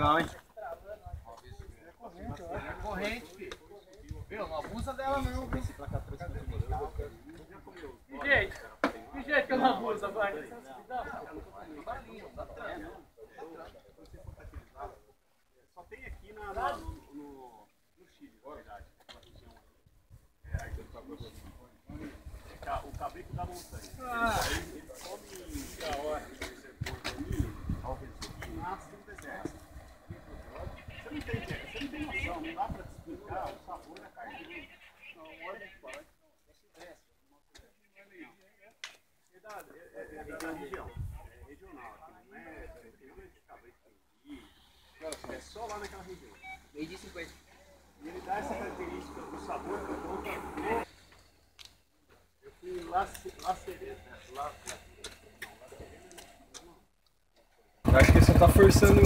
legal, hein? É corrente, filho. Viu? Não abusa dela não. Que jeito? Que jeito vai? Só tem aqui na, no, Chile. É, tá, o cabelo da montanha. Não dá te explicar o sabor da carne olha que. É é, é, é só lá naquela região. Meio de 50. E ele dá essa característica do sabor. Eu fui lá, lá sereno? Lá, acho que você tá forçando